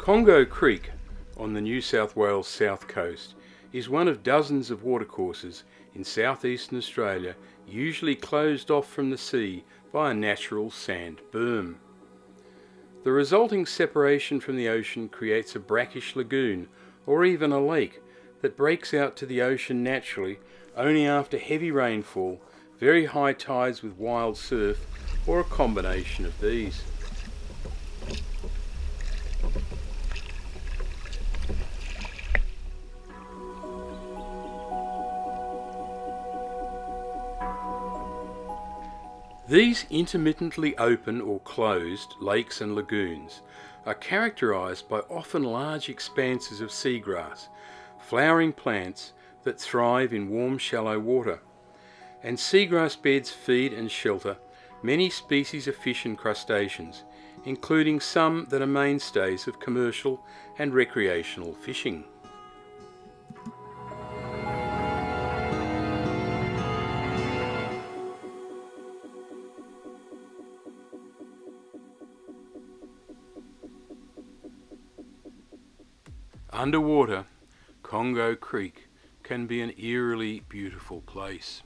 Congo Creek on the New South Wales south coast is one of dozens of watercourses in southeastern Australia usually closed off from the sea by a natural sand berm. The resulting separation from the ocean creates a brackish lagoon or even a lake that breaks out to the ocean naturally only after heavy rainfall, very high tides with wild surf or a combination of these. These intermittently open or closed lakes and lagoons are characterised by often large expanses of seagrass, flowering plants that thrive in warm shallow water. And seagrass beds feed and shelter many species of fish and crustaceans, including some that are mainstays of commercial and recreational fishing. Underwater, Congo Creek can be an eerily beautiful place.